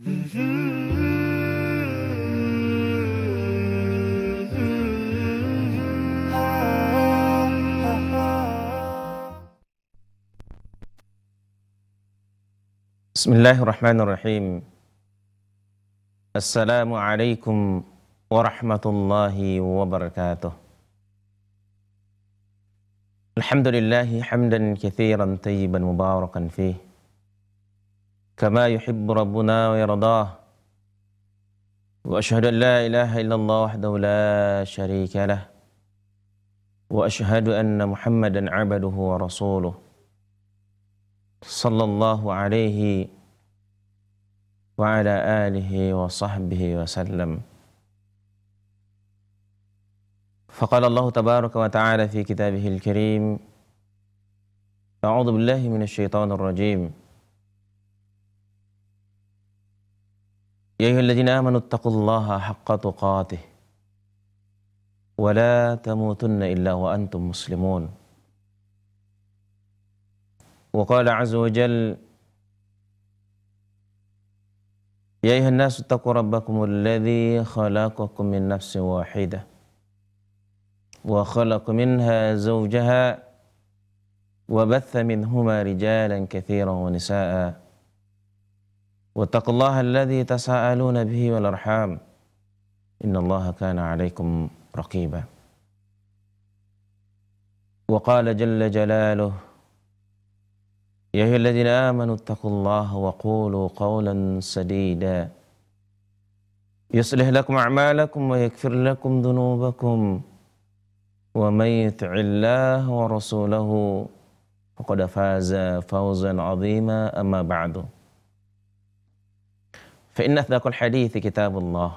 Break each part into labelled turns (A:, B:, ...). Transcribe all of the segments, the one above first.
A: بسم الله الرحمن الرحيم السلام عليكم ورحمة الله وبركاته الحمد لله حمدا كثيرا طيبا مباركا فيه كما يحب ربنا ويرضاه. وأشهد أن لا إله إلا الله وحده لا شريك له. وأشهد أن محمدا عبده ورسوله. صلى الله عليه وعلى آله وصحبه وسلم. فقال الله تبارك وتعالى في كتابه الكريم أعوذ بالله من الشيطان الرجيم. يا أيها الذين آمنوا اتقوا الله حق تقاته ولا تموتن إلا وأنتم مسلمون. وقال عز وجل يا أيها الناس اتقوا ربكم الذي خلقكم من نفس واحدة وخلق منها زوجها وبث منهما رجالا كثيرا ونساء واتقوا الله الذي تساءلون به والأرحام. إن الله كان عليكم رقيبا. وقال جل جلاله يا أيها الذين آمنوا اتقوا الله وقولوا قولا سديدا. يصلح لكم أعمالكم ويغفر لكم ذنوبكم. ومن يطع الله ورسوله فقد فاز فوزا عظيما أما بعد. فإن أصدق الحديث كتاب الله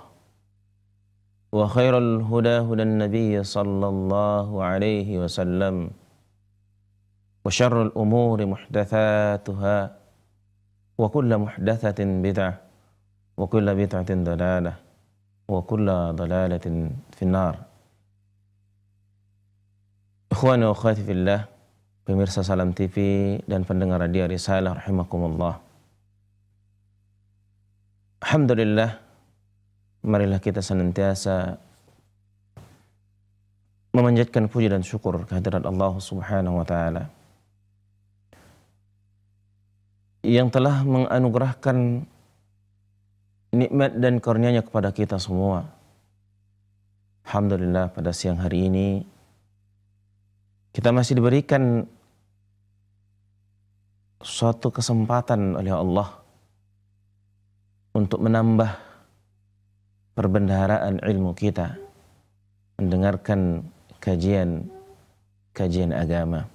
A: وخير الهدى هدى النبي صلى الله عليه وسلم وشر الأمور محدثاتها وكل محدثة بدعة وكل بدعة ضلالة وكل ضلالة في النار Ikhwani wa akhwati fillah, pemirsa Salam TV dan pendengar radio Risalah rahimakumullah. Alhamdulillah, marilah kita senantiasa memanjatkan puji dan syukur kehadirat Allah Subhanahu wa taala yang telah menganugerahkan nikmat dan karunia-Nya kepada kita semua. Alhamdulillah pada siang hari ini kita masih diberikan suatu kesempatan oleh Allah untuk menambah perbendaharaan ilmu kita mendengarkan kajian kajian agama.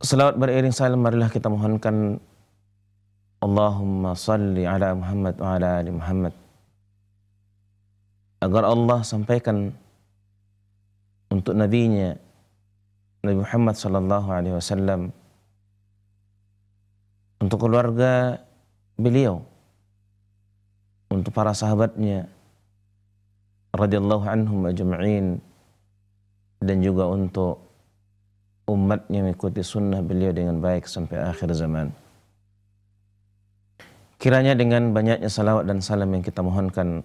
A: Selawat beriring salam marilah kita mohonkan Allahumma salli ala Muhammad wa ala ali Muhammad agar Allah sampaikan untuk nabinya Nabi Muhammad sallallahu alaihi wasallam untuk keluarga beliau. Untuk para sahabatnya. Radhiyallahu anhum ajma'in. Dan juga untuk umatnya mengikuti sunnah beliau dengan baik sampai akhir zaman. Kiranya dengan banyaknya salawat dan salam yang kita mohonkan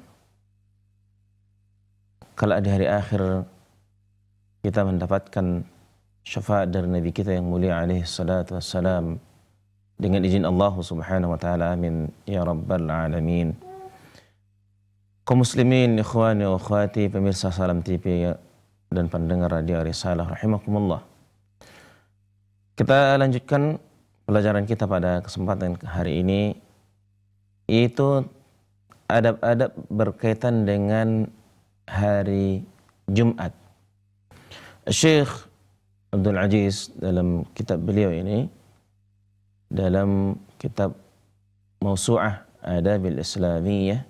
A: kalau di hari akhir kita mendapatkan syafaat dari Nabi kita yang mulia alaihi salatu wassalam dengan izin Allah subhanahu wa ta'ala amin. Ya rabbal alamin. Kaum muslimin ikhwani wa akhwati pemirsa salam TV dan pendengar radio risalah rahimakumullah. Kita lanjutkan pelajaran kita pada kesempatan hari ini itu adab-adab berkaitan dengan hari Jumat. Syekh Abdul Aziz dalam kitab beliau ini dalam kitab Mausu'ah Adabil Islamiyah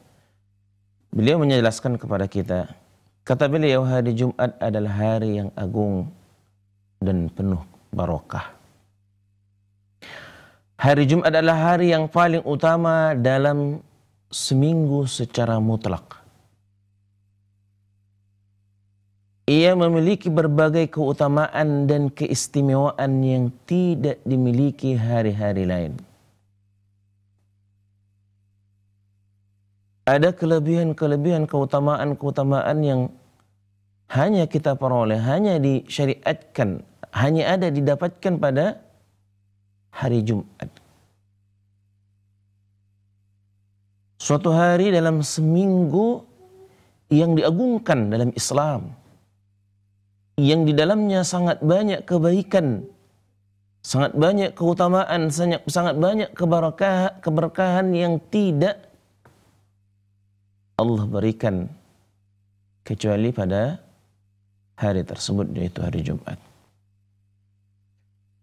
A: beliau menjelaskan kepada kita kata beliau hari Jumat adalah hari yang agung dan penuh barokah. Hari Jumat adalah hari yang paling utama dalam seminggu secara mutlak. Ia memiliki berbagai keutamaan dan keistimewaan yang tidak dimiliki hari-hari lain. ada kelebihan-kelebihan keutamaan-keutamaan yang hanya kita peroleh, hanya disyariatkan, hanya ada didapatkan pada hari Jumat. Suatu hari dalam seminggu yang diagungkan dalam Islam. Yang di dalamnya sangat banyak kebaikan, sangat banyak keutamaan, sangat, banyak keberkahan, keberkahan yang tidak Allah berikan kecuali pada hari tersebut yaitu hari Jumat.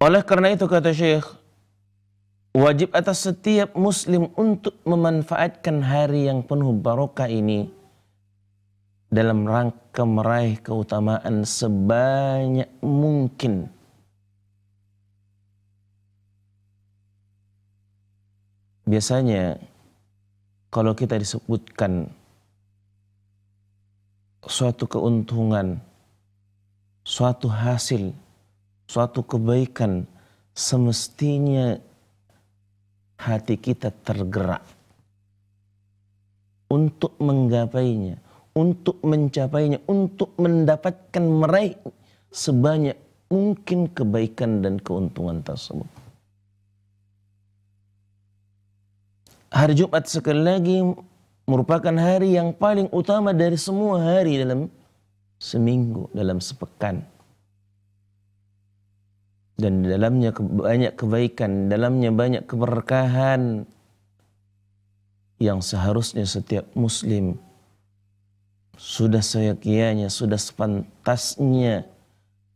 A: Oleh karena itu kata Syekh, wajib atas setiap muslim untuk memanfaatkan hari yang penuh barokah ini dalam rangka meraih keutamaan sebanyak mungkin. Biasanya kalau kita disebutkan suatu keuntungan, suatu hasil, suatu kebaikan, semestinya hati kita tergerak untuk menggapainya, untuk mencapainya, untuk mendapatkan meraih sebanyak mungkin kebaikan dan keuntungan tersebut. Hari Jumat sekali lagi merupakan hari yang paling utama dari semua hari dalam seminggu, dalam sepekan. Dan dalamnya banyak kebaikan, dalamnya banyak keberkahan yang seharusnya setiap muslim sudah seyogianya, sudah sepantasnya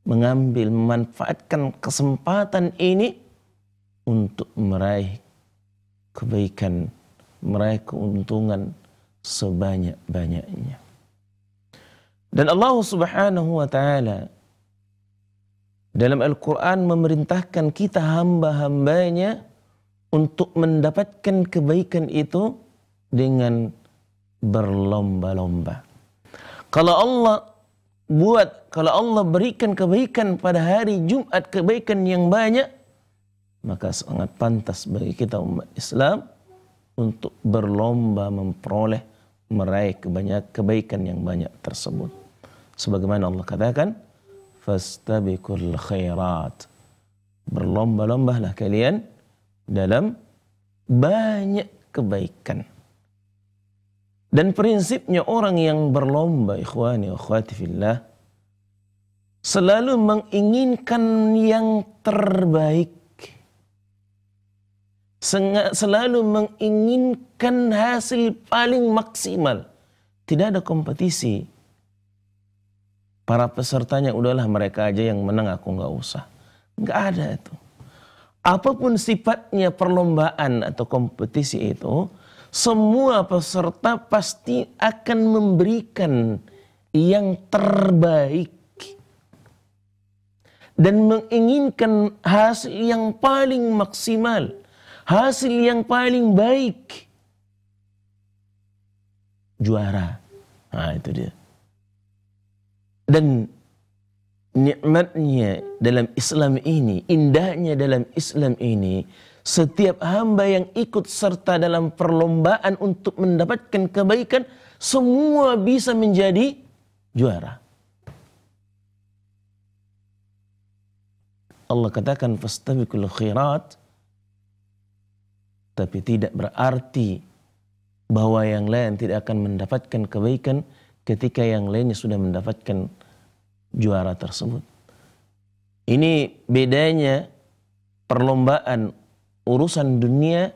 A: mengambil, memanfaatkan kesempatan ini untuk meraih kebaikan meraih keuntungan sebanyak-banyaknya. Dan Allah Subhanahu wa taala dalam Al-Quran memerintahkan kita hamba-hambanya untuk mendapatkan kebaikan itu dengan berlomba-lomba. Kalau Allah buat, kalau Allah berikan kebaikan pada hari Jumat, kebaikan yang banyak, maka sangat pantas bagi kita umat Islam untuk berlomba memperoleh meraih kebanyak kebaikan yang banyak tersebut. Sebagaimana Allah katakan, fastabiqul khairat. Berlomba-lombalah kalian dalam banyak kebaikan. Dan prinsipnya orang yang berlomba, ikhwani wa akhwati fillah, selalu menginginkan yang terbaik selalu menginginkan hasil paling maksimal. Tidak ada kompetisi. Para pesertanya udahlah mereka aja yang menang aku nggak usah. Nggak ada itu. Apa pun sifatnya perlombaan atau kompetisi itu, semua peserta pasti akan memberikan yang terbaik dan menginginkan hasil yang paling maksimal hasil yang paling baik juara. Nah, itu dia. Dan nikmatnya dalam Islam ini, indahnya dalam Islam ini, setiap hamba yang ikut serta dalam perlombaan untuk mendapatkan kebaikan, semua bisa menjadi juara. Allah katakan fastabiqul khairat tapi tidak berarti bahwa yang lain tidak akan mendapatkan kebaikan ketika yang lainnya sudah mendapatkan juara tersebut. Ini bedanya perlombaan urusan dunia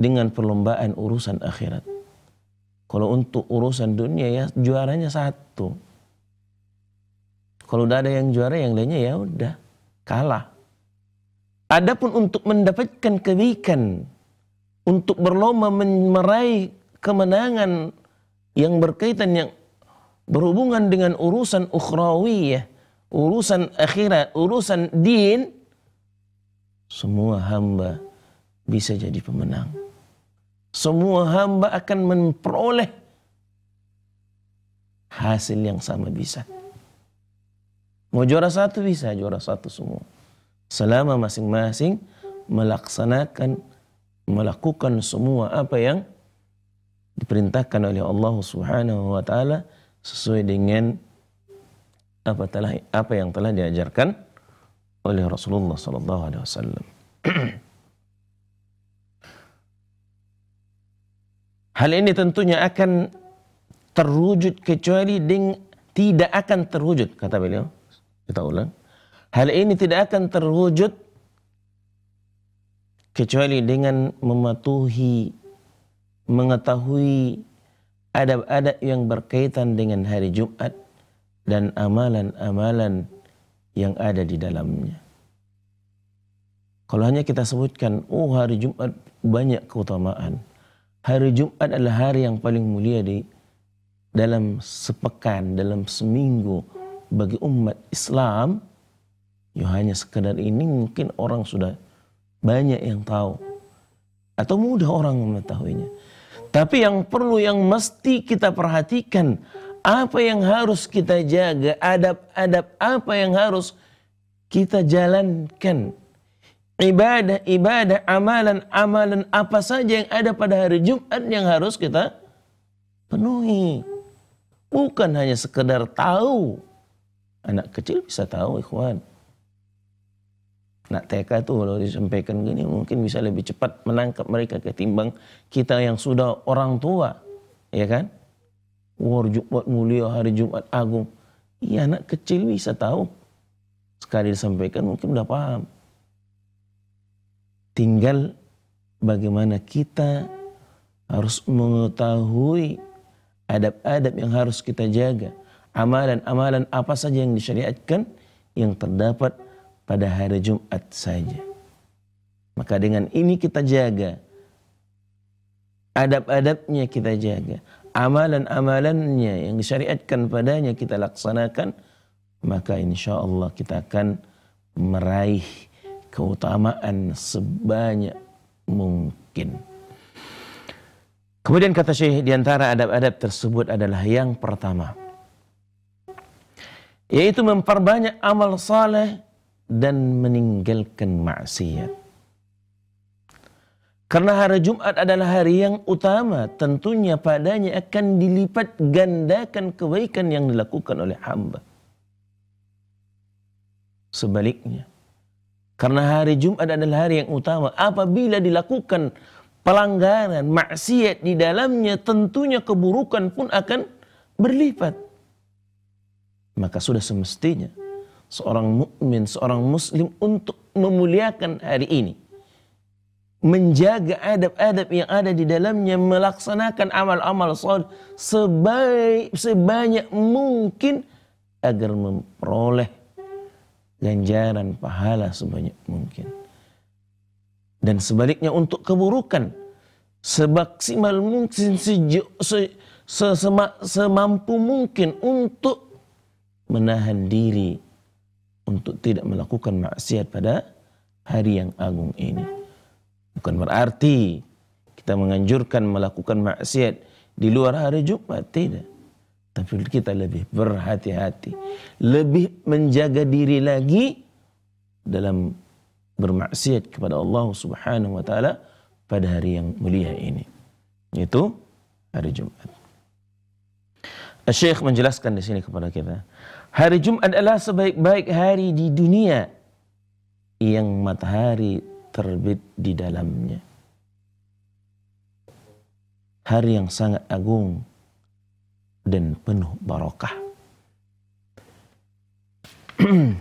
A: dengan perlombaan urusan akhirat. Kalau untuk urusan dunia ya juaranya satu. Kalau udah ada yang juara yang lainnya ya udah kalah. Adapun untuk mendapatkan kebaikan, untuk berlomba meraih kemenangan yang berkaitan yang berhubungan dengan urusan ukhrawiyah, urusan akhirat, urusan din, semua hamba bisa jadi pemenang. Semua hamba akan memperoleh hasil yang sama bisa. Mau juara satu bisa, juara satu semua selama masing-masing melaksanakan melakukan semua apa yang diperintahkan oleh Allah Subhanahu wa taala sesuai dengan apa telah apa yang telah diajarkan oleh Rasulullah sallallahu alaihi wasallam. Hal ini tentunya akan terwujud kecuali dengan tidak akan terwujud kata beliau. Kita ulang. Hal ini tidak akan terwujud kecuali dengan mematuhi mengetahui adab-adab yang berkaitan dengan hari Jumat dan amalan-amalan yang ada di dalamnya. Kalau hanya kita sebutkan, oh hari Jumat banyak keutamaan hari Jumat adalah hari yang paling mulia di dalam sepekan, dalam seminggu bagi umat Islam. Ya hanya sekedar ini mungkin orang sudah banyak yang tahu atau mudah orang mengetahuinya. Tapi yang perlu yang mesti kita perhatikan apa yang harus kita jaga, adab-adab apa yang harus kita jalankan ibadah-ibadah, amalan-amalan apa saja yang ada pada hari Jumat yang harus kita penuhi. Bukan hanya sekedar tahu. Anak kecil bisa tahu, ikhwan. Nak TK itu kalau disampaikan gini mungkin bisa lebih cepat menangkap mereka ketimbang kita yang sudah orang tua. Ya kan? War Jumat mulia, hari Jumat agung. Iya anak kecil bisa tahu. Sekali disampaikan mungkin udah paham. Tinggal bagaimana kita harus mengetahui adab-adab yang harus kita jaga. Amalan-amalan apa saja yang disyariatkan yang terdapat pada hari Jumat saja. Maka dengan ini kita jaga. Adab-adabnya kita jaga. Amalan-amalannya yang disyariatkan padanya kita laksanakan. Maka insya Allah kita akan meraih keutamaan sebanyak mungkin. Kemudian kata Syekh di antara adab-adab tersebut adalah yang pertama yaitu memperbanyak amal saleh dan meninggalkan maksiat. Karena hari Jumat adalah hari yang utama, tentunya padanya akan dilipat gandakan kebaikan yang dilakukan oleh hamba. Sebaliknya, karena hari Jumat adalah hari yang utama. Apabila dilakukan pelanggaran, maksiat di dalamnya, tentunya keburukan pun akan berlipat. Maka sudah semestinya seorang mukmin, seorang muslim untuk memuliakan hari ini. Menjaga adab-adab yang ada di dalamnya, melaksanakan amal-amal saleh sebaik, sebanyak mungkin agar memperoleh ganjaran pahala sebanyak mungkin. Dan sebaliknya untuk keburukan semaksimal mungkin semampu mungkin untuk menahan diri untuk tidak melakukan maksiat pada hari yang agung ini. Bukan berarti kita menganjurkan melakukan maksiat di luar hari Jumat, tidak. Tapi kita lebih berhati-hati. Lebih menjaga diri lagi dalam bermaksiat kepada Allah subhanahu wa ta'ala pada hari yang mulia ini. Itu hari Jumat. Syekh menjelaskan di sini kepada kita. Hari Jumat adalah sebaik-baik hari di dunia yang matahari terbit di dalamnya. Hari yang sangat agung dan penuh barakah.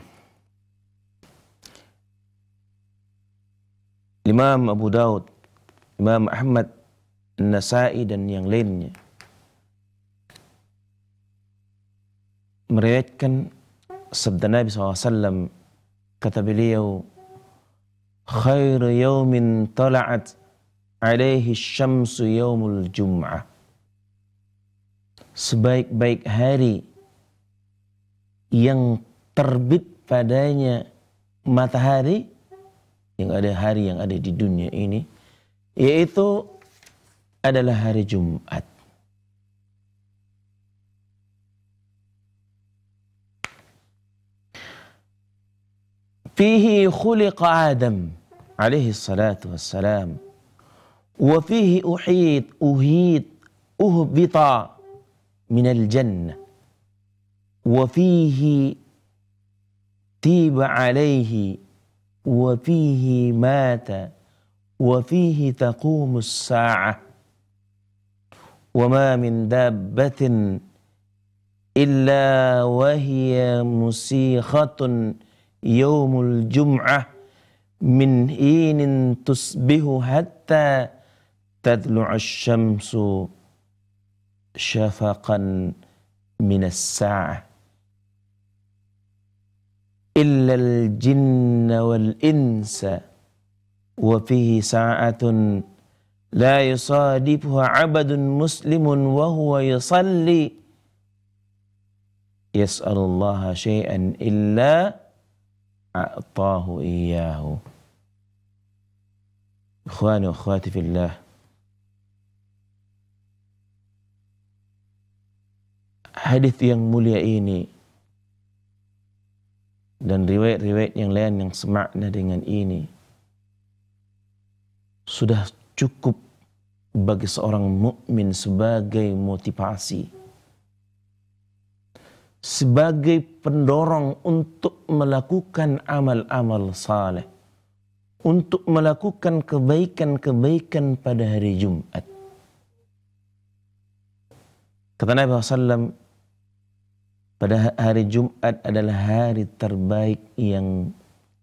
A: Imam Abu Daud, Imam Ahmad, Nasai dan yang lainnya meriwayatkan sabda Nabi SAW kata beliau khair yawmin tala'at alaihi syamsu yawmul jum'ah sebaik-baik hari yang terbit padanya matahari yang ada hari yang ada di dunia ini yaitu adalah hari Jumat. Fihi khuliqa Adam alaihi salatu wassalam. Wa fihi uhid, uhid uhbita minal jannah wa fihi tiba alaihi wa fihi mata wa fihi taqumus sa'ah wa ma min dabbatin illa wahya musikhatun yaumul jum'ah min hinin tusbihu hatta tadlu'ash syamsu syafaqan minas sa'ah illa al-jinna wal insa wa fihi sa'atun la yusadifuha abadun a'tahu iyyahu. Ikhwani wa akhwati fillah. Hadis yang mulia ini dan riwayat-riwayat yang lain yang semakna dengan ini sudah cukup bagi seorang mukmin sebagai motivasi sebagai pendorong untuk melakukan amal-amal saleh, untuk melakukan kebaikan-kebaikan pada hari Jumat. Kata Nabi SAW, pada hari Jumat adalah hari terbaik yang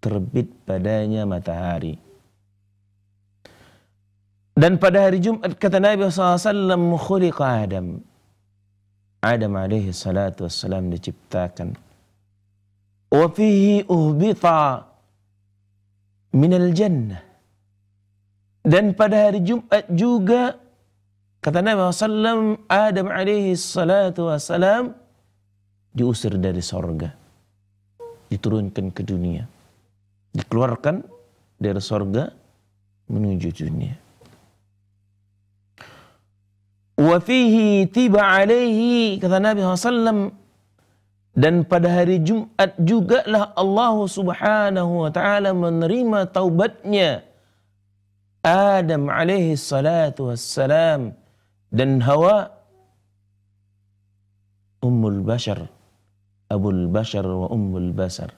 A: terbit padanya matahari. Dan pada hari Jumat kata Nabi SAW, khuliqa Adam. Adam alaihi salatu wassalam diciptakan. Wa fihi uhbita minal jannah. Dan pada hari Jumat juga kata Nabi SAW Adam alaihi salatu wassalam diusir dari sorga. Diturunkan ke dunia. Dikeluarkan dari sorga menuju dunia. Wa fihi tiba alaihi kata Nabi SAW dan pada hari Jumat juga lah Allah Subhanahu wa taala menerima taubatnya. Adam alaihi salatu wassalam dan Hawa Ummul Bashar Abul Bashar wa Ummul Basar.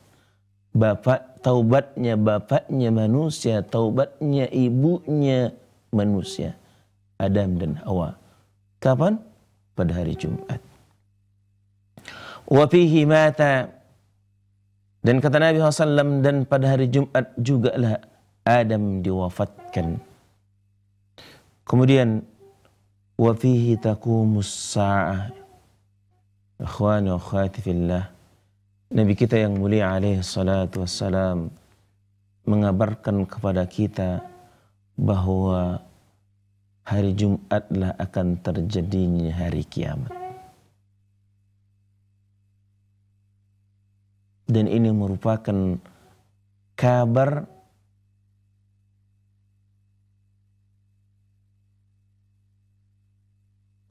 A: Bapak taubatnya bapaknya manusia taubatnya ibunya manusia Adam dan Hawa Kapan? Pada hari Jumat. Wa fihi mata dan kata Nabi SAW dan pada hari Jumat juga lah Adam diwafatkan. Kemudian wa fihi taqumus sa'ah. Akhwani wa akhwati fillah. Nabi kita yang mulia alaihi salatu wassalam mengabarkan kepada kita bahwa hari Jumatlah akan terjadinya hari kiamat. Dan ini merupakan kabar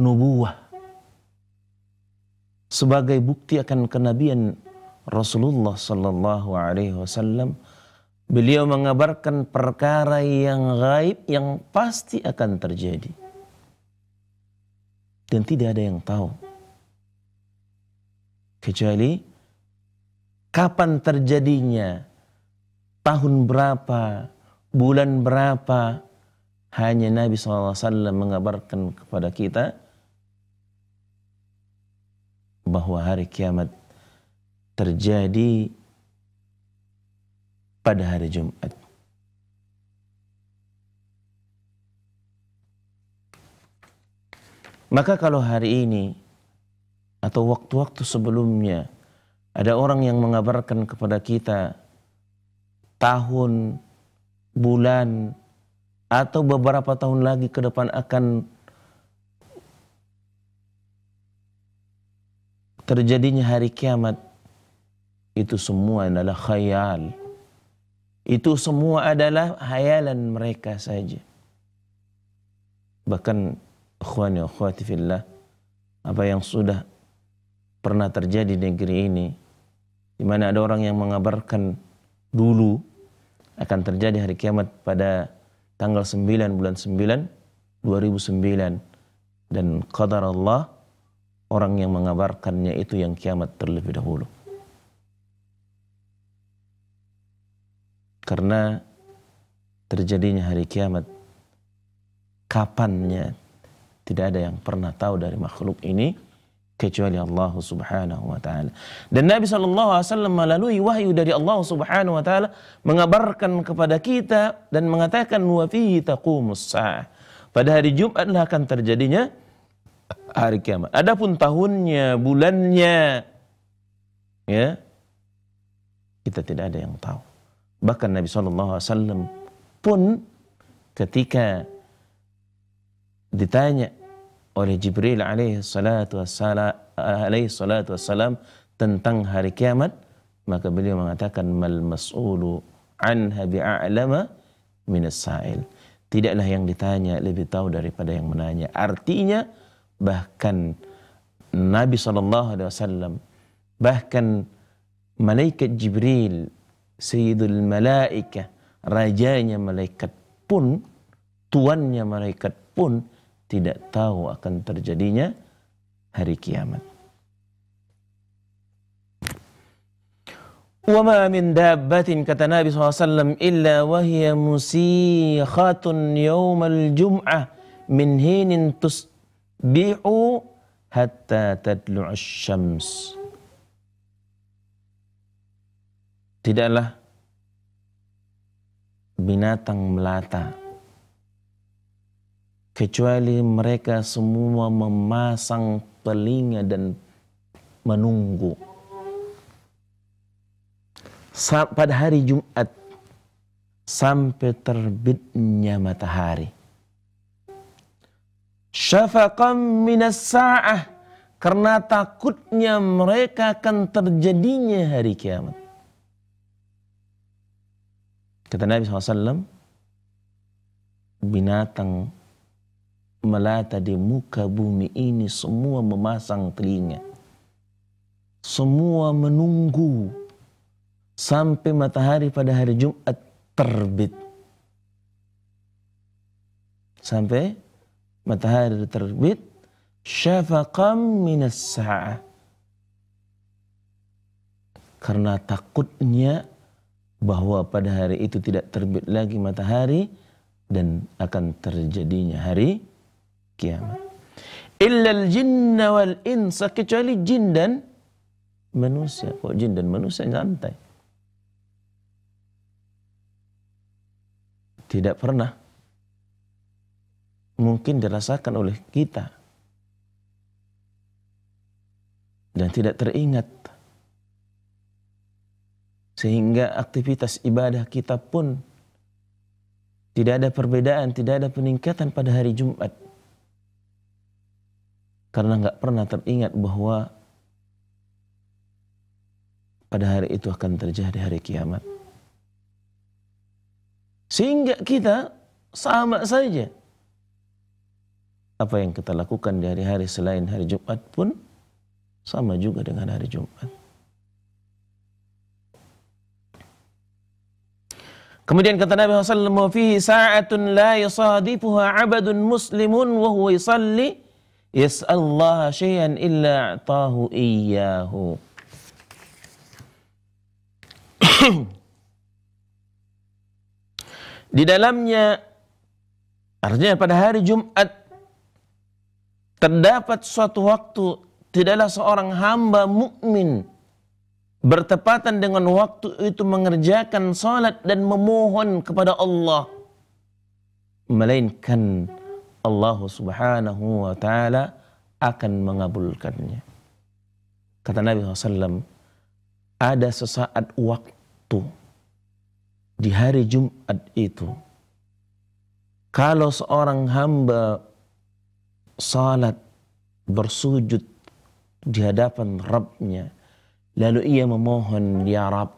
A: nubuah sebagai bukti akan kenabian Rasulullah sallallahu alaihi wasallam Beliau mengabarkan perkara yang gaib yang pasti akan terjadi. Dan tidak ada yang tahu. Kecuali kapan terjadinya, tahun berapa, bulan berapa, hanya Nabi SAW mengabarkan kepada kita bahwa hari kiamat terjadi pada hari Jumat. Maka kalau hari ini atau waktu-waktu sebelumnya ada orang yang mengabarkan kepada kita tahun, bulan, atau beberapa tahun lagi ke depan akan terjadinya hari kiamat, itu semua adalah khayal itu semua adalah hayalan mereka saja. Bahkan ikhwani akhwati fillah apa yang sudah pernah terjadi di negeri ini di mana ada orang yang mengabarkan dulu akan terjadi hari kiamat pada tanggal 9 bulan 9 2009 dan qadar Allah orang yang mengabarkannya itu yang kiamat terlebih dahulu. Karena terjadinya hari kiamat kapannya tidak ada yang pernah tahu dari makhluk ini kecuali Allah Subhanahu wa taala. Dan Nabi sallallahu alaihi wasallam melalui wahyu dari Allah Subhanahu wa taala mengabarkan kepada kita dan mengatakan wa fihi taqumus saah. Pada hari Jumat lah akan terjadinya hari kiamat. Adapun tahunnya, bulannya, ya kita tidak ada yang tahu. Bahkan Nabi SAW pun ketika ditanya oleh Jibril alaihi salatu wassalam, alaihi salatu wassalam tentang hari kiamat, maka beliau mengatakan mal mas'ulu anha bi'a'lama minas sa'il. Tidaklah yang ditanya lebih tahu daripada yang menanya. Artinya bahkan Nabi SAW bahkan malaikat Jibril Sayyidul Malaika, rajanya malaikat pun, tuannya malaikat pun tidak tahu akan terjadinya hari kiamat. وما من دابة kata Nabi SAW إلا وهي مسيخة يوم الجمعة من حين تصبح حتى تطلع الشمس Tidaklah binatang melata kecuali mereka semua memasang telinga dan menunggu pada hari Jumat sampai terbitnya matahari. Syafaqam minas sa'ah karena takutnya mereka akan terjadinya hari kiamat. Kata Nabi SAW, binatang melata di muka bumi ini semua memasang telinga. Semua menunggu sampai matahari pada hari Jumat terbit. Sampai matahari terbit, syafaqam minas sa'ah. Karena takutnya bahwa pada hari itu tidak terbit lagi matahari dan akan terjadinya hari kiamat. Illal jinna wal insa kecuali jin dan manusia. Kok jin dan manusia santai? Tidak pernah mungkin dirasakan oleh kita dan tidak teringat sehingga aktivitas ibadah kita pun tidak ada perbedaan, tidak ada peningkatan pada hari Jumat. Karena nggak pernah teringat bahwa pada hari itu akan terjadi hari kiamat. Sehingga kita sama saja. Apa yang kita lakukan di hari-hari selain hari Jumat pun sama juga dengan hari Jumat. Kemudian kata Nabi SAW, fihi sa'atun la yasadifuha abadun muslimun wa huwa yusalli yas'allaha syai'an illa a'tahu iyyahu. Di dalamnya artinya pada hari Jumat terdapat suatu waktu tidaklah seorang hamba mukmin bertepatan dengan waktu itu mengerjakan salat dan memohon kepada Allah melainkan Allah Subhanahu wa taala akan mengabulkannya. Kata Nabi SAW, ada sesaat waktu di hari Jumat itu, kalau seorang hamba salat bersujud di hadapan Rabbnya, Lalu ia memohon, Ya Rab.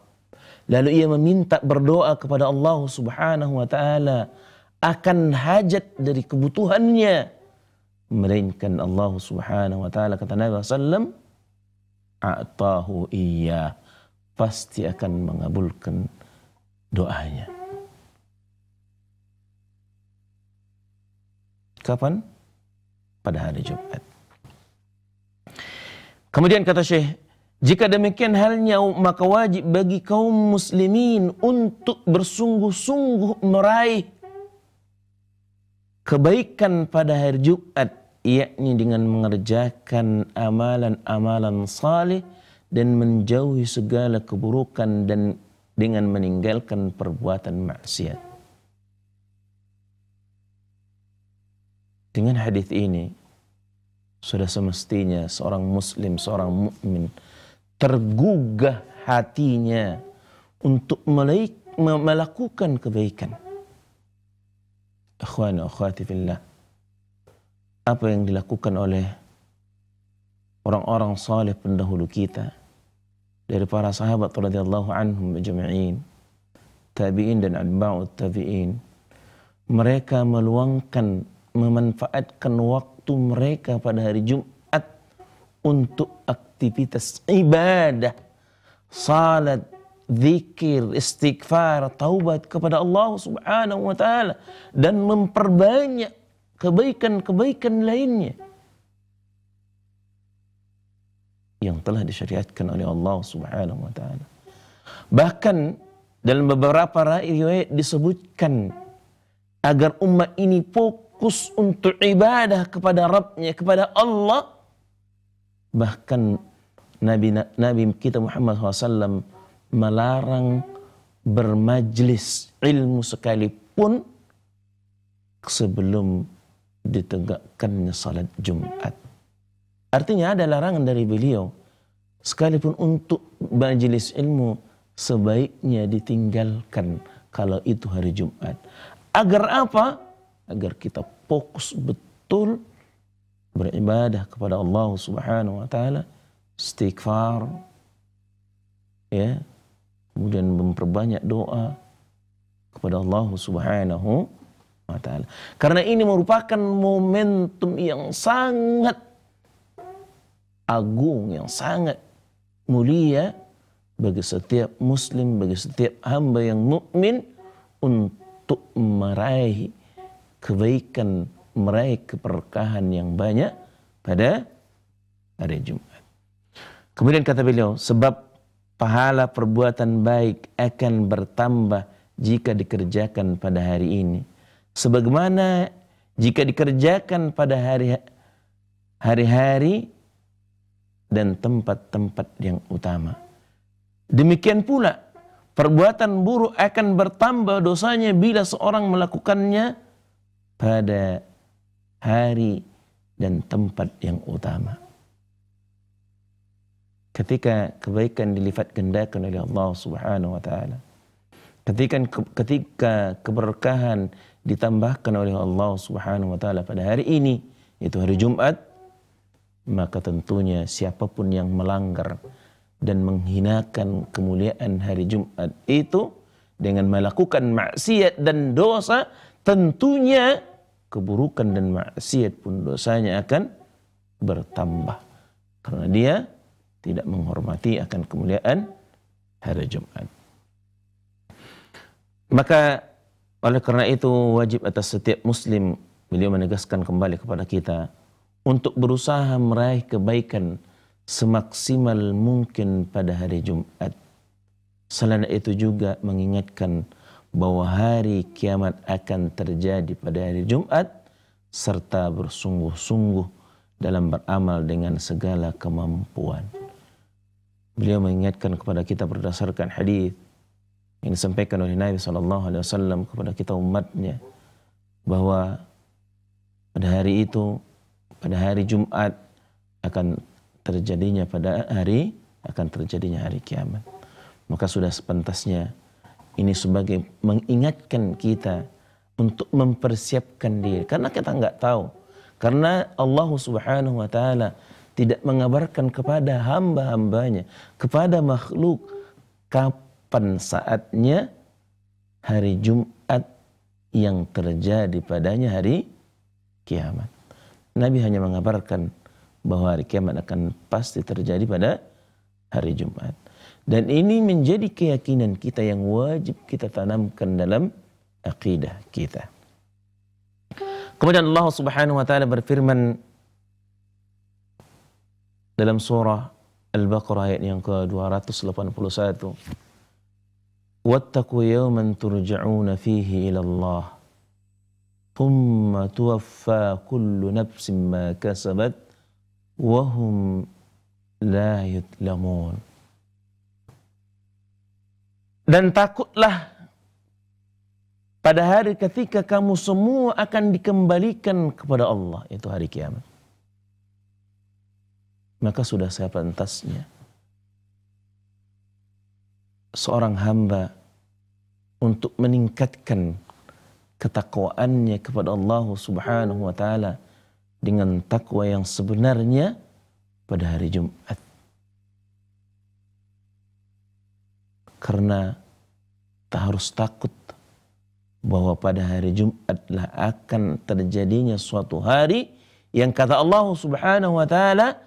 A: Lalu ia meminta berdoa kepada Allah subhanahu wa ta'ala akan hajat dari kebutuhannya. Melainkan Allah subhanahu wa ta'ala kata Nabi SAW, A'tahu iya. Pasti akan mengabulkan doanya. Kapan? pada hari Jumat. Kemudian kata Syekh, jika demikian halnya maka wajib bagi kaum muslimin untuk bersungguh-sungguh meraih kebaikan pada hari Jumat yakni dengan mengerjakan amalan-amalan saleh dan menjauhi segala keburukan dan dengan meninggalkan perbuatan maksiat. Dengan hadis ini sudah semestinya seorang muslim, seorang mukmin tergugah hatinya untuk melakukan kebaikan. Akhwan akhwati fillah apa yang dilakukan oleh orang-orang saleh pendahulu kita dari para sahabat radhiyallahu anhum ajma'in tabi'in dan atba'ut tabi'in mereka meluangkan memanfaatkan waktu mereka pada hari Jumat untuk ibadah salat zikir, istighfar, taubat kepada Allah Subhanahu wa taala dan memperbanyak kebaikan-kebaikan lainnya yang telah disyariatkan oleh Allah Subhanahu wa taala. Bahkan dalam beberapa riwayat disebutkan agar umat ini fokus untuk ibadah kepada Rabbnya, kepada Allah. Bahkan Nabi Nabi kita Muhammad SAW melarang bermajlis ilmu sekalipun sebelum ditegakkannya salat Jumat. Artinya ada larangan dari beliau sekalipun untuk majelis ilmu sebaiknya ditinggalkan kalau itu hari Jumat. Agar apa? Agar kita fokus betul beribadah kepada Allah Subhanahu wa taala, istighfar ya, kemudian memperbanyak doa kepada Allah Subhanahu wa taala. Karena ini merupakan momentum yang sangat agung, yang sangat mulia bagi setiap muslim, bagi setiap hamba yang mukmin untuk meraih kebaikan, meraih keberkahan yang banyak pada hari Jumat. Kemudian kata beliau, sebab pahala perbuatan baik akan bertambah jika dikerjakan pada hari ini sebagaimana jika dikerjakan pada hari hari-hari dan tempat-tempat yang utama. Demikian pula perbuatan buruk akan bertambah dosanya bila seorang melakukannya pada hari dan tempat yang utama. Ketika kebaikan dilipat gandakan oleh Allah Subhanahu wa taala. Ketika ketika keberkahan ditambahkan oleh Allah Subhanahu wa taala pada hari ini yaitu hari Jumat maka tentunya siapa pun yang melanggar dan menghinakan kemuliaan hari Jumat itu dengan melakukan maksiat dan dosa tentunya keburukan dan maksiat pun dosanya akan bertambah karena dia tidak menghormati akan kemuliaan hari Jumat. Maka oleh karena itu wajib atas setiap muslim beliau menegaskan kembali kepada kita untuk berusaha meraih kebaikan semaksimal mungkin pada hari Jumat. Selain itu juga mengingatkan bahwa hari kiamat akan terjadi pada hari Jumat serta bersungguh-sungguh dalam beramal dengan segala kemampuan. Beliau mengingatkan kepada kita berdasarkan hadis yang disampaikan oleh Nabi Shallallahu Alaihi Wasallam kepada kita umatnya bahwa pada hari itu pada hari Jumat akan terjadinya pada hari akan terjadinya hari kiamat. Maka sudah sepantasnya ini sebagai mengingatkan kita untuk mempersiapkan diri. Karena kita nggak tahu. Karena Allah Subhanahu wa taala tidak mengabarkan kepada hamba-hambanya kepada makhluk kapan saatnya hari Jumat yang terjadi padanya hari kiamat. Nabi hanya mengabarkan bahwa hari kiamat akan pasti terjadi pada hari Jumat. Dan ini menjadi keyakinan kita yang wajib kita tanamkan dalam akidah kita. Kemudian Allah Subhanahu wa taala berfirman dalam surah Al-Baqarah ayat yang ke-281. Wattaqu yawman turja'una fihi ila Allah. Thumma tuwaffa kullu nafsin ma kasabat wa hum la yutlamun. Dan takutlah pada hari ketika kamu semua akan dikembalikan kepada Allah, itu hari kiamat maka sudah saya pantasnya seorang hamba untuk meningkatkan ketakwaannya kepada Allah Subhanahu wa taala dengan takwa yang sebenarnya pada hari Jumat. Karena tak harus takut bahwa pada hari Jumatlah akan terjadinya suatu hari yang kata Allah Subhanahu wa taala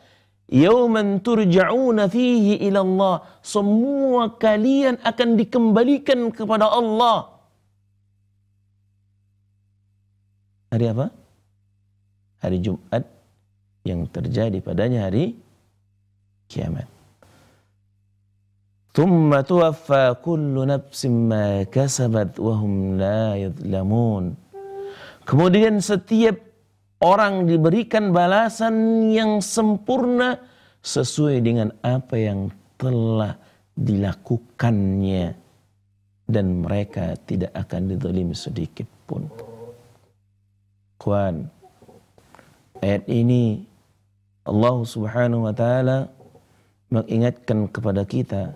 A: Yauman turja'una fihi ila Allah. Semua kalian akan dikembalikan kepada Allah. Hari apa? Hari Jumat yang terjadi padanya hari kiamat. Tuwaffa kullu nafsin ma kasabat wa hum la yudlamun. Kemudian setiap orang diberikan balasan yang sempurna sesuai dengan apa yang telah dilakukannya dan mereka tidak akan didolimi sedikit pun. Kuan, ayat ini Allah Subhanahu wa taala mengingatkan kepada kita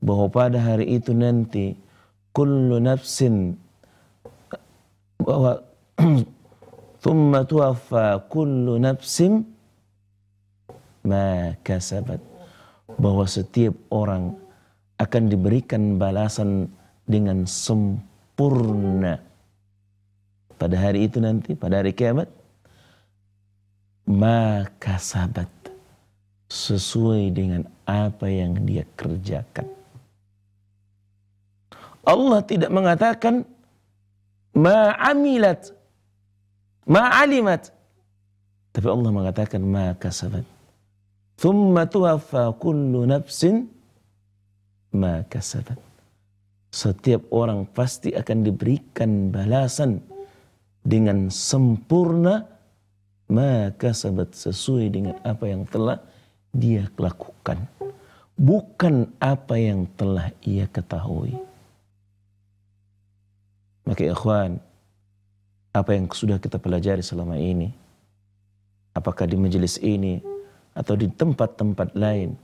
A: bahwa pada hari itu nanti kullu nafsin bahwa Thumma tuwaffa kullu nafsim ma kasabat. Bahwa setiap orang akan diberikan balasan dengan sempurna. Pada hari itu nanti, pada hari kiamat, ma kasabat. Sesuai dengan apa yang dia kerjakan. Allah tidak mengatakan ma amilat Ma'alimat. Tapi Allah mengatakan ma kasabat. Thumma tuwaffa kullu nafsin ma kasabat. Setiap orang pasti akan diberikan balasan dengan sempurna ma kasabat sesuai dengan apa yang telah dia lakukan. Bukan apa yang telah ia ketahui. Maka ikhwan, apa yang sudah kita pelajari selama ini, apakah di majelis ini atau di tempat-tempat lain,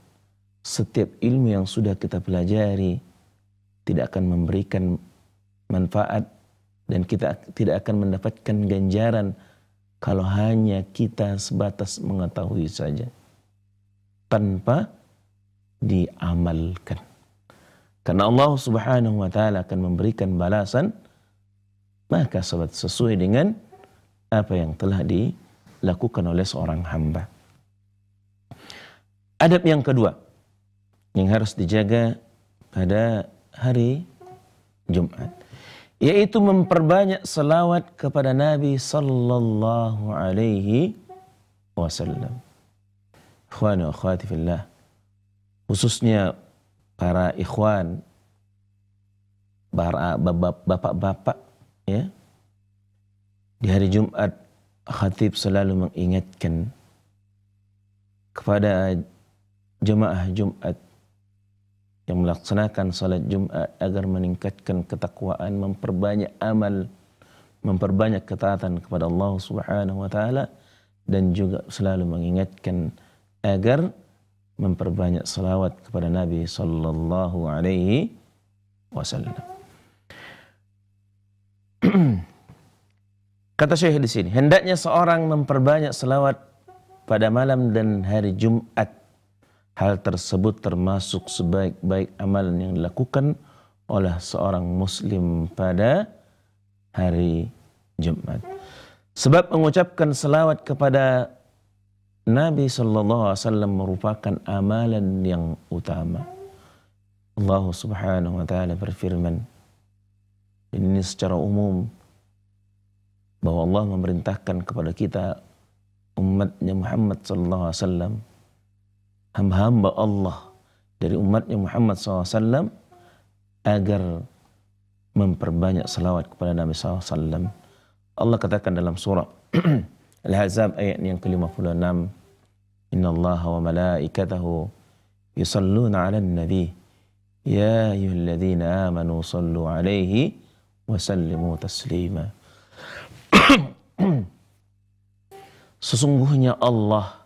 A: setiap ilmu yang sudah kita pelajari tidak akan memberikan manfaat dan kita tidak akan mendapatkan ganjaran kalau hanya kita sebatas mengetahui saja tanpa diamalkan. Karena Allah Subhanahu wa taala akan memberikan balasan maka sahabat sesuai dengan apa yang telah dilakukan oleh seorang hamba. Adab yang kedua yang harus dijaga pada hari Jumat yaitu memperbanyak selawat kepada Nabi sallallahu alaihi wasallam. Ikhwan wa akhwati fillah. Khususnya para ikhwan, para bapak-bapak ya di hari Jumat khatib selalu mengingatkan kepada jemaah Jumat yang melaksanakan salat Jumat agar meningkatkan ketakwaan, memperbanyak amal, memperbanyak ketaatan kepada Allah Subhanahu wa taala dan juga selalu mengingatkan agar memperbanyak salawat kepada Nabi sallallahu alaihi wasallam. Kata Syekh di sini, hendaknya seorang memperbanyak selawat pada malam dan hari Jumat. Hal tersebut termasuk sebaik-baik amalan yang dilakukan oleh seorang muslim pada hari Jumat. Sebab mengucapkan selawat kepada Nabi sallallahu alaihi wasallam merupakan amalan yang utama. Allah Subhanahu wa taala berfirman, ini secara umum. Bahwa Allah memerintahkan kepada kita umatnya Muhammad wasallam. Hamba-hamba Allah dari umatnya Muhammad SAW agar memperbanyak salawat kepada Nabi SAW. Allah katakan dalam surah Al-Ahzab ayat yang ke-56 Inna Allah wa malaikatahu yusalluna ala nabi. Ya ayyuhalladzina amanu sallu alaihi wa sallimu taslima Sesungguhnya Allah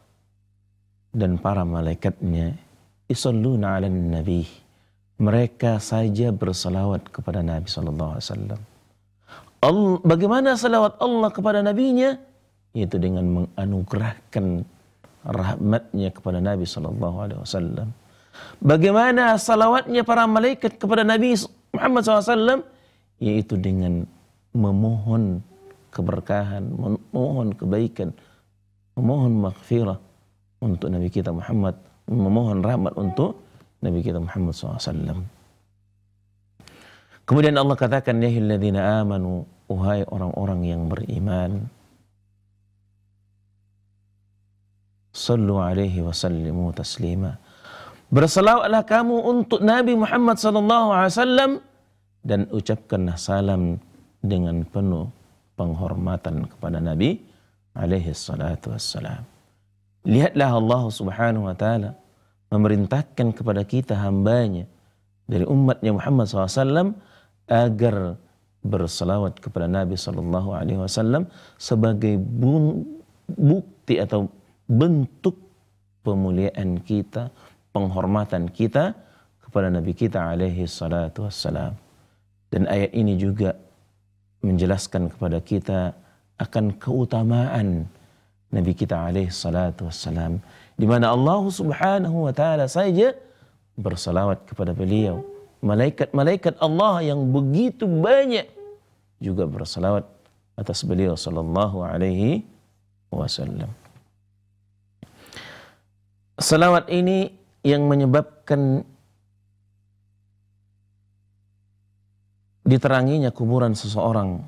A: dan para malaikatnya isalluna ala nabi mereka saja bersalawat kepada Nabi sallallahu alaihi wasallam. Bagaimana salawat Allah kepada nabinya? Yaitu dengan menganugerahkan rahmatnya kepada Nabi sallallahu alaihi wasallam. Bagaimana salawatnya para malaikat kepada Nabi Muhammad SAW? Yaitu dengan memohon keberkahan, memohon kebaikan, memohon maghfirah untuk Nabi kita Muhammad, memohon rahmat untuk Nabi kita Muhammad SAW. Kemudian Allah katakan, Ya hilladzina amanu, uhai orang-orang yang beriman. Sallu alaihi wa sallimu taslima. Bersalawatlah kamu untuk Nabi Muhammad SAW dan ucapkanlah salam dengan penuh penghormatan kepada Nabi alaihi salatu wassalam. Lihatlah Allah subhanahu wa ta'ala memerintahkan kepada kita hambanya dari umatnya Muhammad SAW agar bersalawat kepada Nabi Sallallahu Alaihi Wasallam sebagai bukti atau bentuk pemuliaan kita, penghormatan kita kepada Nabi kita alaihi salatu wassalam. Dan ayat ini juga menjelaskan kepada kita akan keutamaan Nabi kita alaihi salatu wassalam. Di mana Allah subhanahu wa ta'ala saja bersalawat kepada beliau. Malaikat-malaikat Allah yang begitu banyak juga bersalawat atas beliau sallallahu alaihi wasallam. Salawat ini yang menyebabkan diteranginya kuburan seseorang,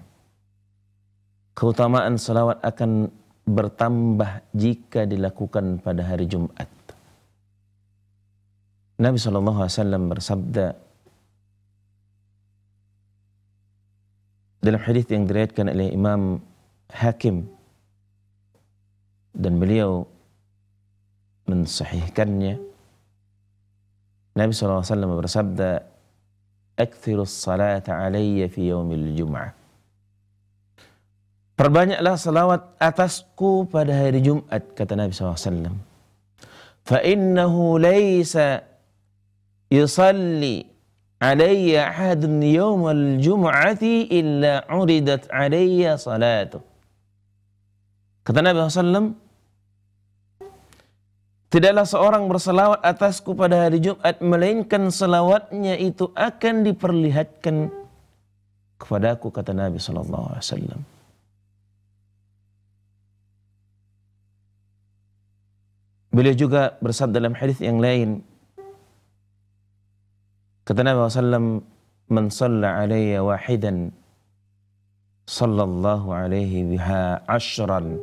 A: keutamaan salawat akan bertambah jika dilakukan pada hari Jumat. Nabi SAW bersabda dalam hadis yang diriwayatkan oleh Imam Hakim dan beliau mensahihkannya Nabi SAW bersabda أكثر الصلاة علي في يوم الجمعة. Perbanyaklah salawat atasku pada hari صلى الله عليه وسلم فَإِنَّهُ لَيْسَ يصلي عَلَيَّ أَحَدٌ يَوْمَ الْجُمْعَةِ إِلَّا عُرِدَتْ عَلَيَّ صلاته كتنابي صلى الله عليه وسلم Tidaklah seorang berselawat atasku pada hari Jumat, melainkan selawatnya itu akan diperlihatkan kepadaku, kata Nabi Sallallahu Alaihi Wasallam. Beliau juga bersabda dalam hadis yang lain. Kata Nabi SAW, Man salla alaiya wahidan, sallallahu alaihi biha ashran.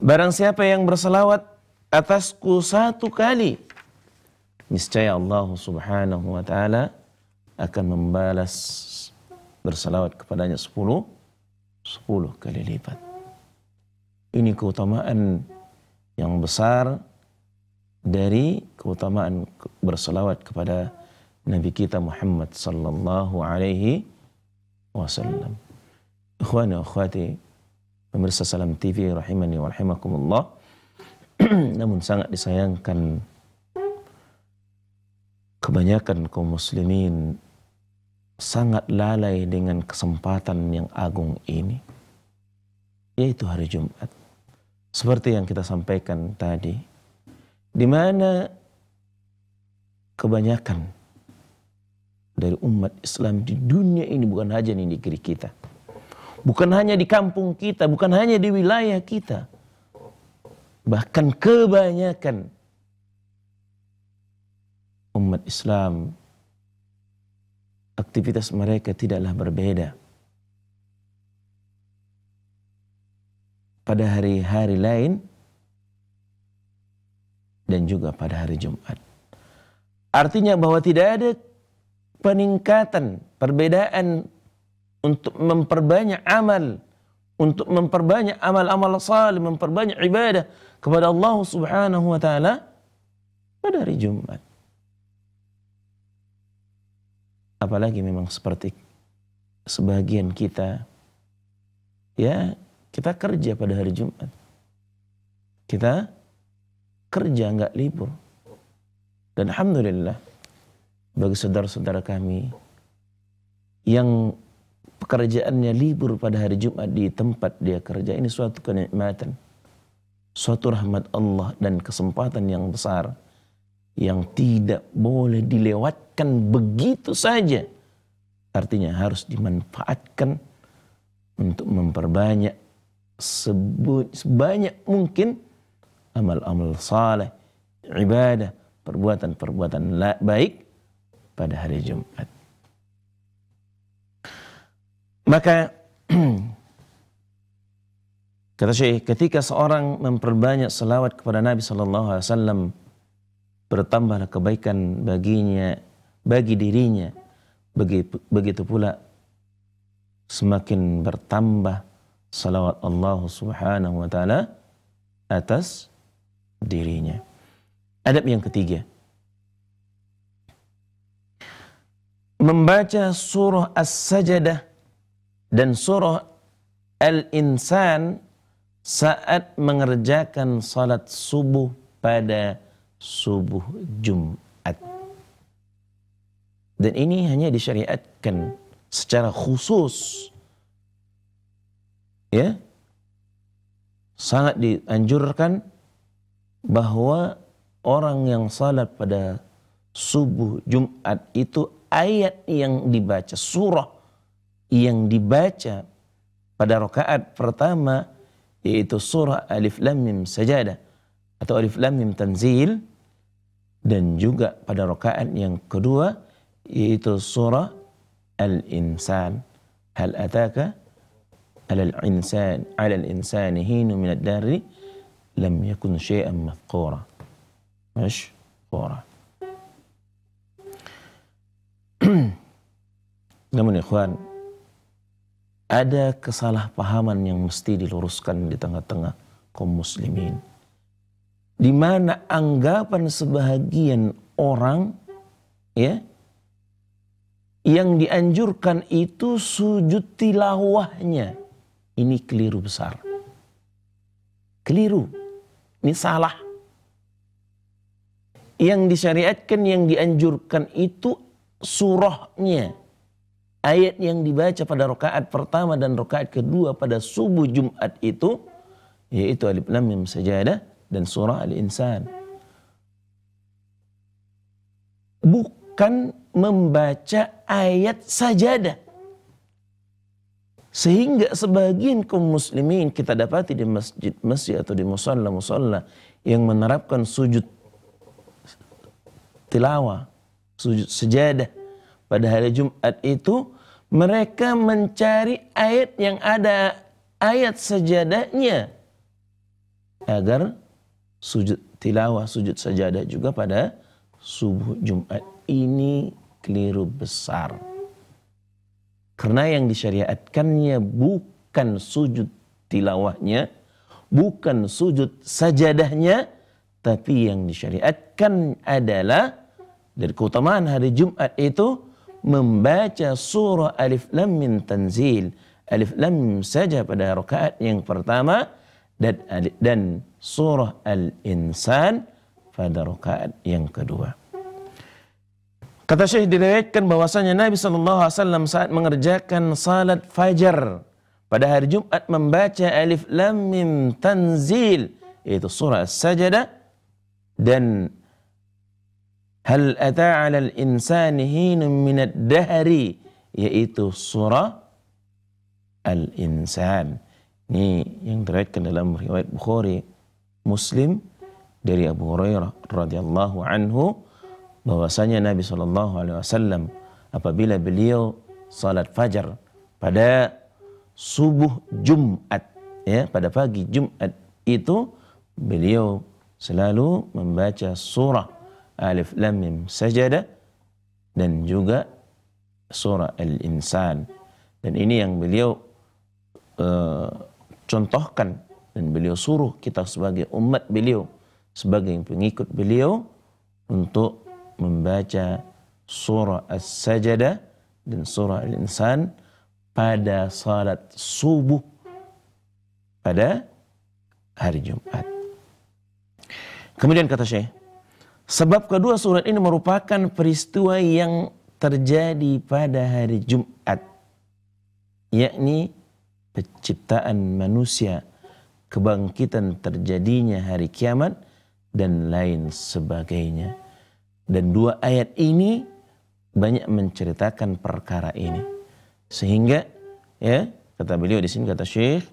A: Barang siapa yang berselawat atasku satu kali, niscaya Allah Subhanahu wa taala akan membalas bersalawat kepadanya sepuluh sepuluh kali lipat. Ini keutamaan yang besar dari keutamaan bersalawat kepada Nabi kita Muhammad sallallahu alaihi wasallam. Ikhwani wa akhwati pemirsa Salam TV rahimani wa rahimakumullah. Namun sangat disayangkan kebanyakan kaum muslimin sangat lalai dengan kesempatan yang agung ini. Yaitu hari Jumat. Seperti yang kita sampaikan tadi. Di mana kebanyakan dari umat Islam di dunia ini bukan hanya di negeri kita. Bukan hanya di kampung kita, bukan hanya di wilayah kita bahkan kebanyakan umat Islam aktivitas mereka tidaklah berbeda pada hari-hari lain dan juga pada hari Jumat. Artinya bahwa tidak ada peningkatan, perbedaan untuk memperbanyak amal, untuk memperbanyak amal-amal saleh, memperbanyak ibadah kepada Allah Subhanahu wa taala pada hari Jumat. Apalagi memang seperti sebagian kita ya kita kerja pada hari Jumat. Kita kerja nggak libur. Dan Alhamdulillah bagi saudara-saudara kami yang pekerjaannya libur pada hari Jumat di tempat dia kerja ini suatu kenikmatan suatu rahmat Allah dan kesempatan yang besar yang tidak boleh dilewatkan begitu saja artinya harus dimanfaatkan untuk memperbanyak sebanyak mungkin amal-amal saleh ibadah perbuatan-perbuatan baik pada hari Jumat. Maka kata Syekh, ketika seorang memperbanyak selawat kepada Nabi Sallallahu Alaihi Wasallam, bertambahlah kebaikan baginya, bagi dirinya. Begitu, begitu pula semakin bertambah salawat Allah Subhanahu wa taala atas dirinya. Adab yang ketiga. Membaca surah As-Sajdah dan surah Al-Insan saat mengerjakan salat subuh pada subuh Jumat. Dan ini hanya disyariatkan secara khusus. Ya. Sangat dianjurkan bahwa orang yang salat pada subuh Jumat itu ayat yang dibaca, surah yang dibaca pada rakaat pertama yaitu surah Alif Lam Mim Sajadah atau Alif Lam Mim Tanzil dan juga pada rakaat yang kedua yaitu surah Al-Insan. Hal ataka al insan al insan hinu min ad-dari lam yakun syai'an mazkura mashkura namun ikhwan ada kesalahpahaman yang mesti diluruskan di tengah-tengah kaum muslimin. Di mana anggapan sebahagian orang ya yang dianjurkan itu sujud tilawahnya. Ini keliru besar. Keliru. Ini salah. Yang disyariatkan, yang dianjurkan itu surahnya ayat yang dibaca pada rakaat pertama dan rakaat kedua pada subuh Jumat itu yaitu Alif Lam Mim Sajadah dan surah Al-Insan. Bukan membaca ayat sajadah. Sehingga sebagian kaum muslimin kita dapati di masjid-masjid atau di musalla-musalla yang menerapkan sujud tilawah, sujud sejadah pada hari Jumat itu mereka mencari ayat yang ada ayat sejadahnya agar sujud tilawah sujud sajadah juga pada subuh Jumat ini keliru besar. Karena yang disyariatkannya bukan sujud tilawahnya bukan sujud sajadahnya tapi yang disyariatkan adalah dari keutamaan hari Jumat itu membaca surah Alif Lam Mim Tanzil, Alif Lam saja pada rakaat yang pertama dan dan surah Al-Insan pada rakaat yang kedua. Kata Syekh diriwayatkan bahwasanya Nabi sallallahu alaihi wasallam saat mengerjakan salat fajar pada hari Jumat membaca Alif Lam Mim Tanzil yaitu surah As-Sajdah dan Hal ata 'alal insani hinun minad dahri yaitu surah Al-Insan. Ini yang diriwayatkan dalam riwayat Bukhari, Muslim dari Abu Hurairah radhiyallahu anhu bahwasanya Nabi sallallahu alaihi wasallam apabila beliau salat fajar pada subuh Jumat ya pada pagi Jumat itu beliau selalu membaca surah Alif Lam Mim Sajadah dan juga surah Al-Insan. Dan ini yang beliau uh, contohkan dan beliau suruh kita sebagai umat beliau, sebagai pengikut beliau untuk membaca surah As-Sajadah dan surah Al-Insan pada salat subuh pada hari Jumat. Kemudian kata Syekh, sebab kedua surat ini merupakan peristiwa yang terjadi pada hari Jumat, yakni penciptaan manusia, kebangkitan terjadinya hari kiamat, dan lain sebagainya. Dan dua ayat ini banyak menceritakan perkara ini. Sehingga ya kata beliau di sini kata Syekh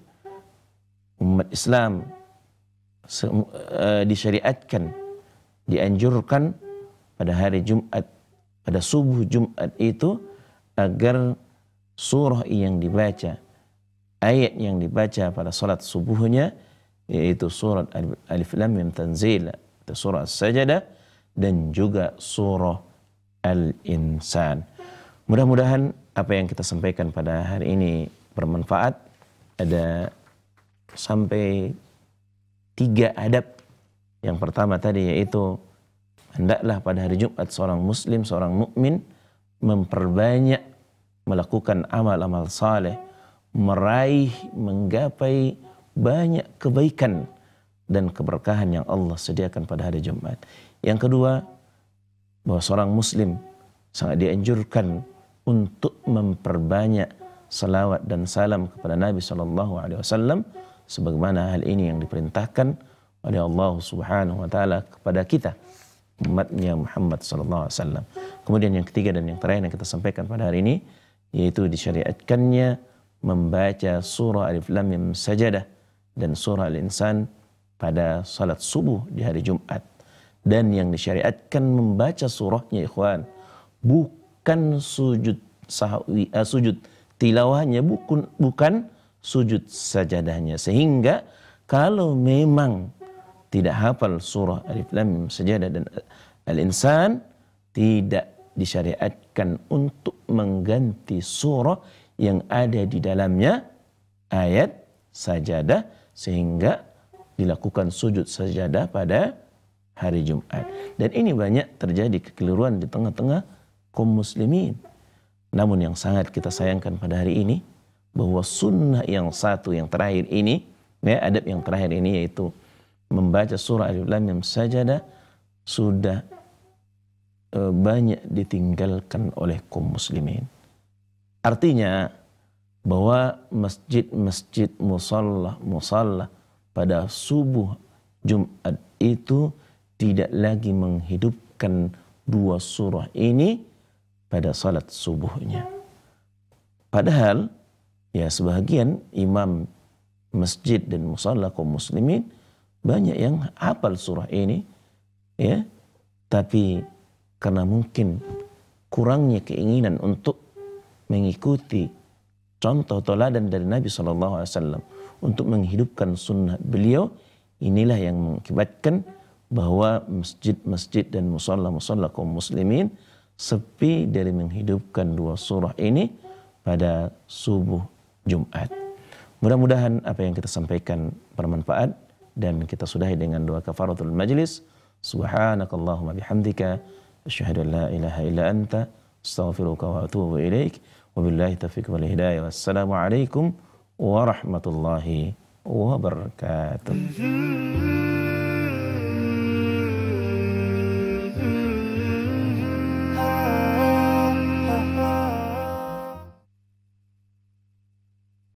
A: umat Islam uh, disyariatkan dianjurkan pada hari Jumat pada subuh Jumat itu agar surah yang dibaca ayat yang dibaca pada salat subuhnya yaitu surat Alif Lam Mim Tanzil atau surah Sajadah dan juga surah Al-Insan. Mudah-mudahan apa yang kita sampaikan pada hari ini bermanfaat. Ada sampai tiga adab. Yang pertama tadi yaitu hendaklah pada hari Jumat seorang muslim, seorang mukmin memperbanyak melakukan amal-amal saleh, meraih, menggapai banyak kebaikan dan keberkahan yang Allah sediakan pada hari Jumat. Yang kedua, bahwa seorang muslim sangat dianjurkan untuk memperbanyak salawat dan salam kepada Nabi Shallallahu Alaihi Wasallam sebagaimana hal ini yang diperintahkan oleh Allah Subhanahu Wa Taala kepada kita umatnya Muhammad Sallallahu Alaihi Wasallam. Kemudian yang ketiga dan yang terakhir yang kita sampaikan pada hari ini yaitu disyariatkannya membaca surah Alif Lam Mim Sajadah dan surah Al-Insan pada salat subuh di hari Jumat. Dan yang disyariatkan membaca surahnya ikhwan bukan sujud sahwi uh, sujud tilawahnya bukan bukan sujud sajadahnya sehingga kalau memang tidak hafal surah alif lam mim sajadah dan al-insan tidak disyariatkan untuk mengganti surah yang ada di dalamnya ayat sajadah sehingga dilakukan sujud sajadah pada hari Jumat. Dan ini banyak terjadi kekeliruan di tengah-tengah kaum muslimin. Namun yang sangat kita sayangkan pada hari ini bahwa sunnah yang satu yang terakhir ini, ya adab yang terakhir ini yaitu membaca surah Alif Lam Mim Sajadah sudah e, banyak ditinggalkan oleh kaum muslimin. Artinya bahwa masjid-masjid musalla musalla pada subuh Jumat itu tidak lagi menghidupkan dua surah ini pada salat subuhnya. Padahal ya sebahagian imam masjid dan musalla kaum muslimin banyak yang hafal surah ini ya tapi karena mungkin kurangnya keinginan untuk mengikuti contoh teladan dari Nabi Shallallahu Alaihi Wasallam untuk menghidupkan sunnah beliau inilah yang mengakibatkan bahwa masjid-masjid dan musalla-musalla kaum muslimin sepi dari menghidupkan dua surah ini pada subuh Jumat. Mudah-mudahan apa yang kita sampaikan bermanfaat dan kita sudahi dengan doa kafaratul majlis. Subhanakallahumma bihamdika asyhadu an la ilaha illa anta astaghfiruka wa atubu ilaik. Wabillahi taufiq wal hidayah. Wassalamualaikum warahmatullahi wabarakatuh.